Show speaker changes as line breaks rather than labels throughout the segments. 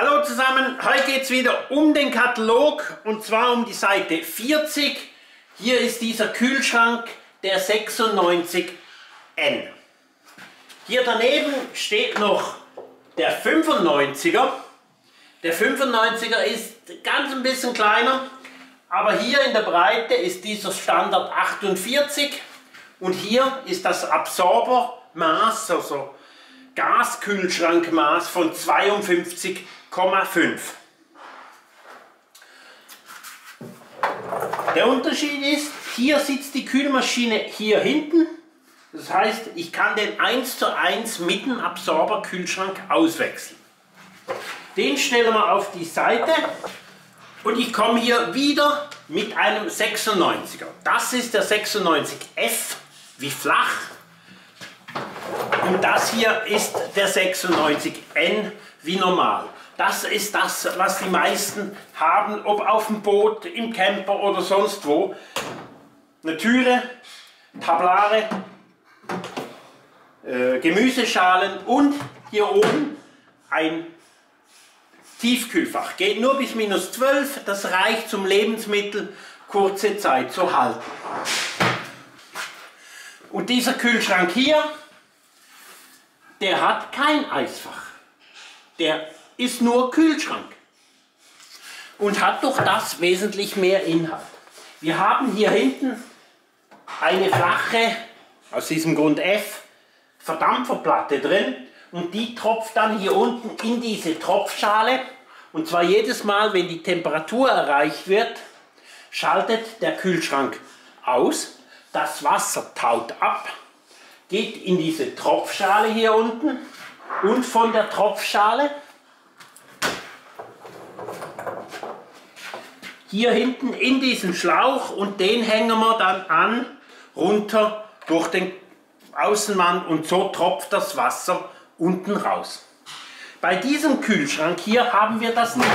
Hallo zusammen, heute geht es wieder um den Katalog und zwar um die Seite 40. Hier ist dieser Kühlschrank der 96N. Hier daneben steht noch der 95er. Der 95er ist ganz ein bisschen kleiner, aber hier in der Breite ist dieser Standard 48 und hier ist das Absorbermaß, also Gaskühlschrankmaß von 52,5. Der Unterschied ist, hier sitzt die Kühlmaschine hier hinten. Das heißt, ich kann den 1 zu 1 mit dem Absorberkühlschrank auswechseln. Den stellen wir auf die Seite und ich komme hier wieder mit einem 96er. Das ist der 96F, wie flach. Und das hier ist der 96N, wie normal. Das ist das, was die meisten haben, ob auf dem Boot, im Camper oder sonst wo. Eine Türe, Tablare, äh, Gemüseschalen und hier oben ein Tiefkühlfach. Geht nur bis minus 12, das reicht zum Lebensmittel kurze Zeit zu halten. Und dieser Kühlschrank hier, der hat kein Eisfach. Der ist nur Kühlschrank und hat durch das wesentlich mehr Inhalt. Wir haben hier hinten eine flache, aus diesem Grund F, Verdampferplatte drin und die tropft dann hier unten in diese Tropfschale und zwar jedes Mal, wenn die Temperatur erreicht wird, schaltet der Kühlschrank aus, das Wasser taut ab, geht in diese Tropfschale hier unten und von der Tropfschale hier hinten in diesen Schlauch und den hängen wir dann an, runter durch den Außenmann und so tropft das Wasser unten raus. Bei diesem Kühlschrank hier haben wir das nicht.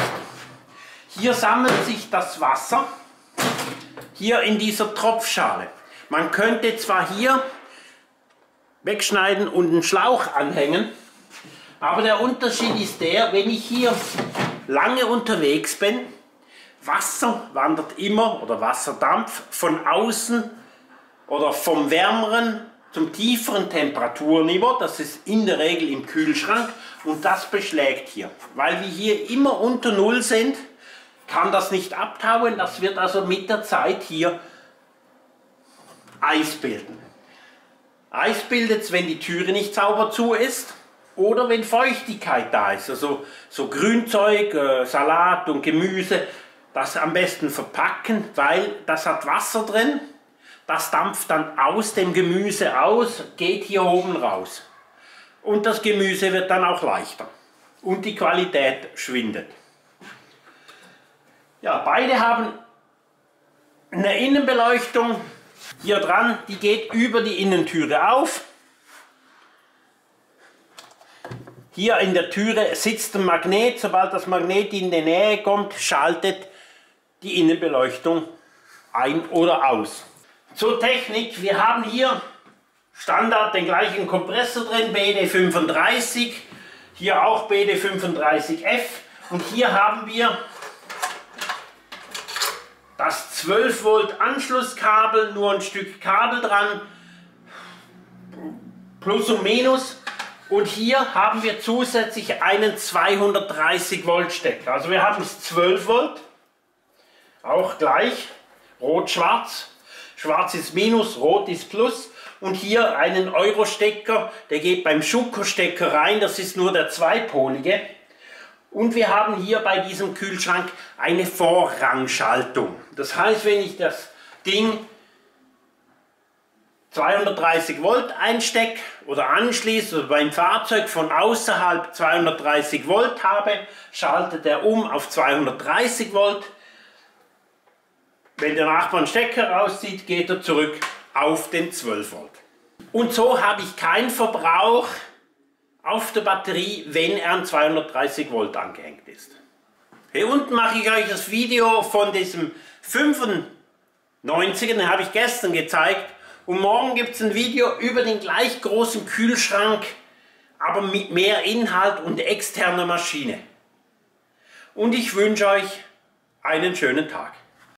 Hier sammelt sich das Wasser hier in dieser Tropfschale. Man könnte zwar hier wegschneiden und einen Schlauch anhängen, aber der Unterschied ist der, wenn ich hier lange unterwegs bin, Wasser wandert immer, oder Wasserdampf, von außen oder vom wärmeren zum tieferen Temperaturniveau, das ist in der Regel im Kühlschrank und das beschlägt hier. Weil wir hier immer unter Null sind, kann das nicht abtauen, das wird also mit der Zeit hier Eis bilden. Eis bildet es, wenn die Türe nicht sauber zu ist oder wenn Feuchtigkeit da ist, also so Grünzeug, äh, Salat und Gemüse, das am besten verpacken, weil das hat Wasser drin, das dampft dann aus dem Gemüse aus, geht hier oben raus. Und das Gemüse wird dann auch leichter und die Qualität schwindet. Ja, beide haben eine Innenbeleuchtung hier dran, die geht über die Innentüre auf. Hier in der Türe sitzt ein Magnet, sobald das Magnet in die Nähe kommt, schaltet die Innenbeleuchtung ein oder aus. Zur Technik, wir haben hier Standard den gleichen Kompressor drin, BD35, hier auch BD35F und hier haben wir das 12 Volt Anschlusskabel, nur ein Stück Kabel dran, plus und minus. Und hier haben wir zusätzlich einen 230 Volt Stecker. Also wir haben es 12 Volt auch gleich, rot-schwarz. Schwarz ist Minus, Rot ist Plus. Und hier einen Euro-Stecker, der geht beim Schuko-Stecker rein, das ist nur der zweipolige. Und wir haben hier bei diesem Kühlschrank eine Vorrangschaltung. Das heißt, wenn ich das Ding 230 Volt einstecke oder anschließe oder beim Fahrzeug von außerhalb 230 Volt habe, schaltet er um auf 230 Volt. Wenn der Nachbar einen Stecker rauszieht, geht er zurück auf den 12 Volt. Und so habe ich keinen Verbrauch auf der Batterie, wenn er an 230 Volt angehängt ist. Hier unten mache ich euch das Video von diesem 95er, den habe ich gestern gezeigt. Und morgen gibt es ein Video über den gleich großen Kühlschrank, aber mit mehr Inhalt und externer Maschine. und ich wünsche euch einen schönen Tag.